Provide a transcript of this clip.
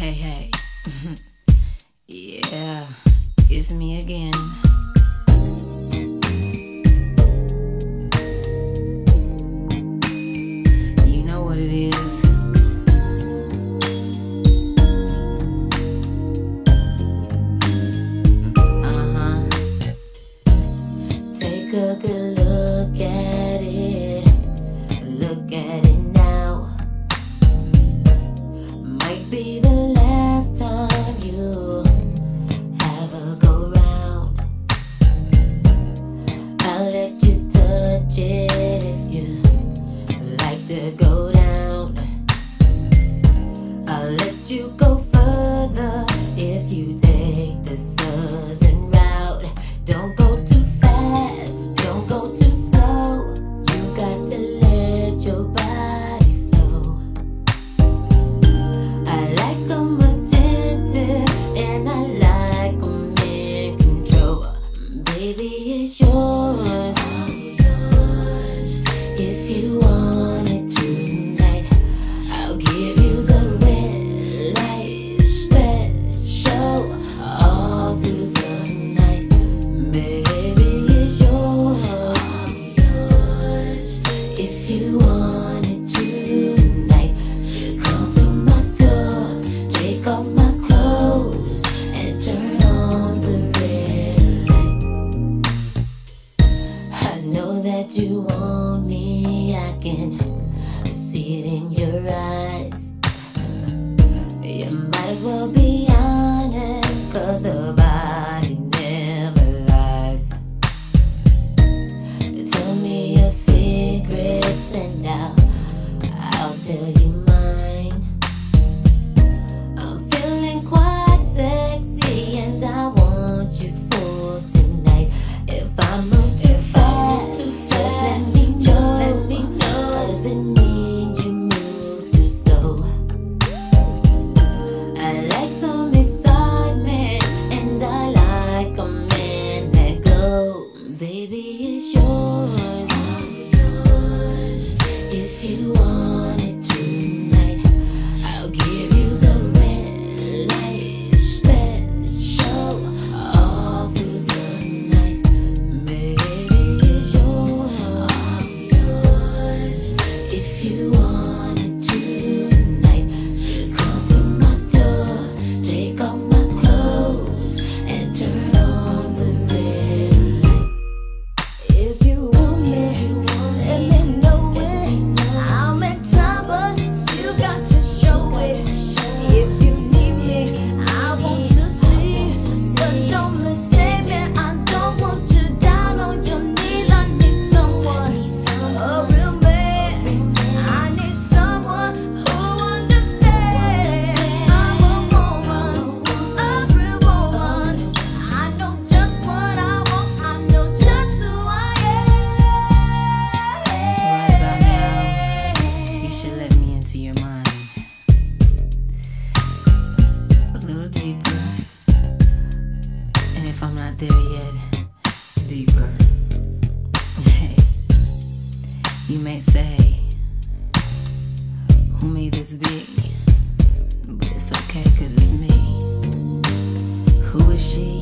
hey, hey. yeah, it's me again. Baby, talking. I see it in your eyes. You might as well be honest, cause the body never lies. Tell me your secrets and I'll, I'll tell you baby, it's your. deeper. And if I'm not there yet, deeper. Hey, you may say, Who may this be? But it's okay, cause it's me. Who is she?